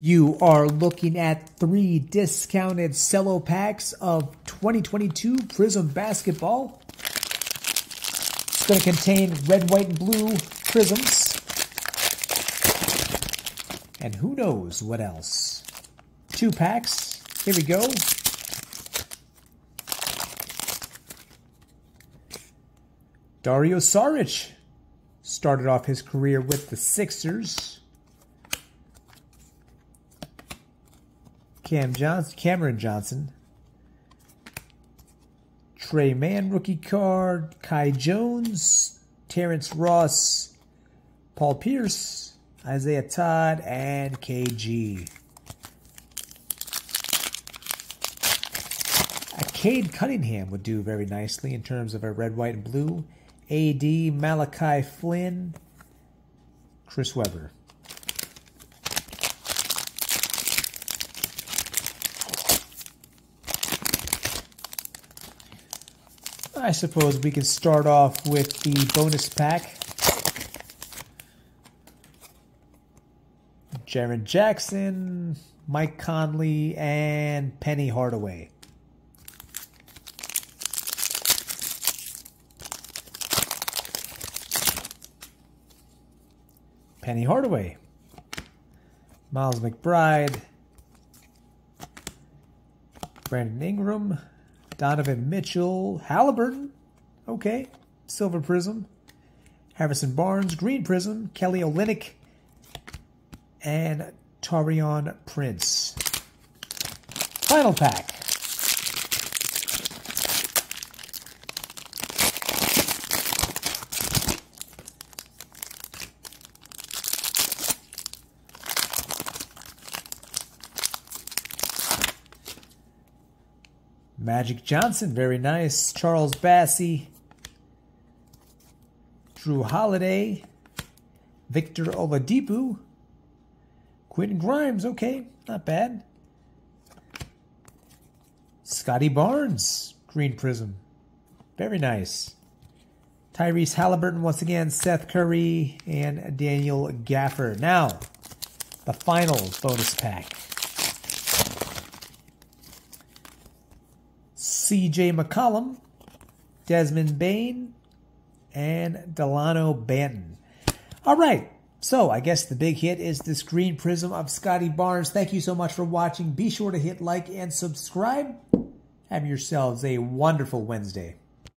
You are looking at three discounted cello packs of 2022 Prizm Basketball. It's going to contain red, white, and blue prizms. And who knows what else. Two packs. Here we go. Dario Saric started off his career with the Sixers. Cam Johnson, Cameron Johnson, Tre Mann rookie card, Kai Jones, Terrence Ross, Paul Pierce, Isaiah Todd, and KG. A Cade Cunningham would do very nicely in terms of a red, white, and blue. AD, Malachi Flynn, Chris Webber. I suppose we can start off with the bonus pack. Jaren Jackson, Mike Conley, and Penny Hardaway. Penny Hardaway. Miles McBride. Brandon Ingram. Donovan Mitchell, Halliburton, okay, Silver Prizm, Harrison Barnes, Green Prizm, Kelly Olynyk, and Taurean Prince. Final pack. Magic Johnson, very nice. Charles Bassey. Jrue Holiday. Victor Oladipo. Quentin Grimes, okay, not bad. Scottie Barnes, Green Prizm. Very nice. Tyrese Halliburton once again, Seth Curry, and Daniel Gafford. Now, the final bonus pack. C.J. McCollum, Desmond Bane, and Delano Banton. All right. So I guess the big hit is this green prizm of Scottie Barnes. Thank you so much for watching. Be sure to hit like and subscribe. Have yourselves a wonderful Wednesday.